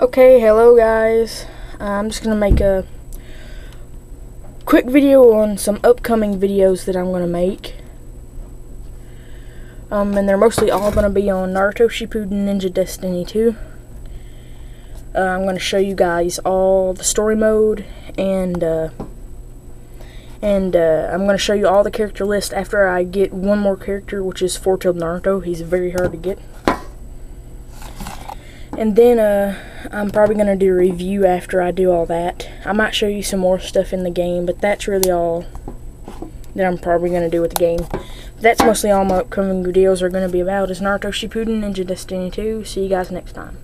Okay, hello guys. I'm just gonna make a quick video on some upcoming videos that I'm gonna make. Um, and they're mostly all gonna be on Naruto Shippuden Ninja Destiny 2. Uh, I'm gonna show you guys all the story mode and uh, and uh, I'm gonna show you all the character list after I get one more character, which is Four-tailed Naruto. He's very hard to get. And then uh, I'm probably going to do a review after I do all that. I might show you some more stuff in the game, but that's really all that I'm probably going to do with the game. That's mostly all my upcoming videos are going to be about is Naruto Shippuden Ninja Destiny 2. See you guys next time.